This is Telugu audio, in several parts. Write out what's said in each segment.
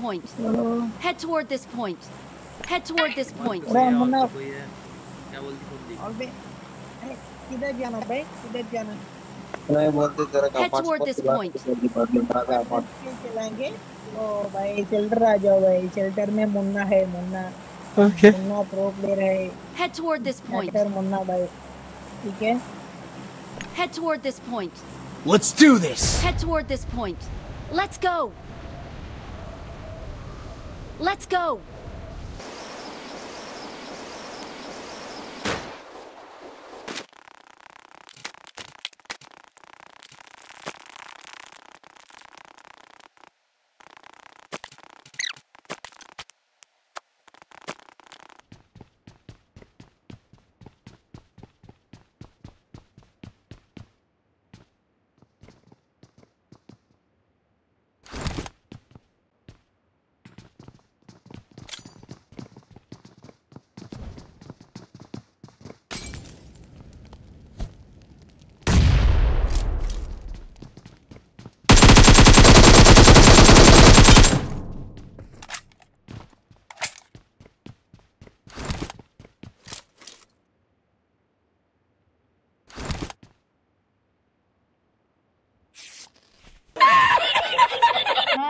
point. Head toward this point. Head toward this point. अरे भैया, मुन्ना और भैया, क्या बोलती बोलती अबे ए, किधर जाना भाई किधर जाना नहीं बोलते तेरे का Head toward this point. कैसे चलाएंगे ओ भाई शेल्टर आ जाओ भाई शेल्टर में मुन्ना है Munna okay Munna pro player है Head toward this point. Actor Munna भाई ठीक है Head toward this point. Let's do this! Head toward this point. Let's go. Let's go.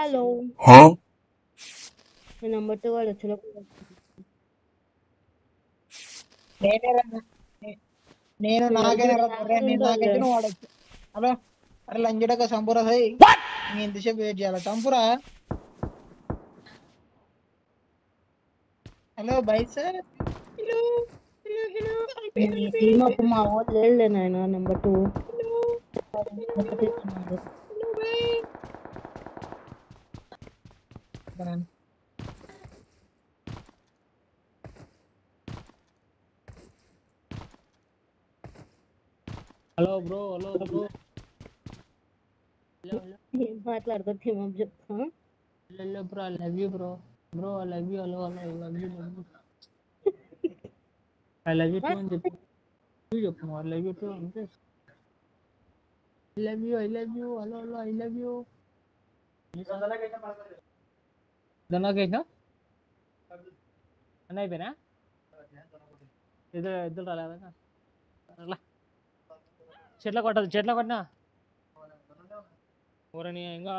Hello నెంబర్తో వాడు వచ్చిన నేనే నాకైనా నేను నాకైతే నువ్వు వాడచ్చు హలో అరే లంజడక సంపురా సై నేను ఎంతసేపు వెయిట్ చేయాలి? చంపురా hello bye sir. Hello hello hello team up మా వాళ్ళు లేదులే నాయన number two then. Hello, bro. Hello, bro. Hello, hello. बात लड़ते थे हम जब हाँ? Hello bro I love you bro bro I love you hello hello I love you love you I love you too जब यू जब I love you too I love you I love you hello hello I love you ये साला कैसा पढ़ रहा है? యూ దన్నాకేసా అన్న అయిపోయినా? ఇద్దరు ఇద్దరు రాలేదా? రా. చెట్ల కొట్టదు చెట్ల కొట్టినా? ఊరని ఇంకా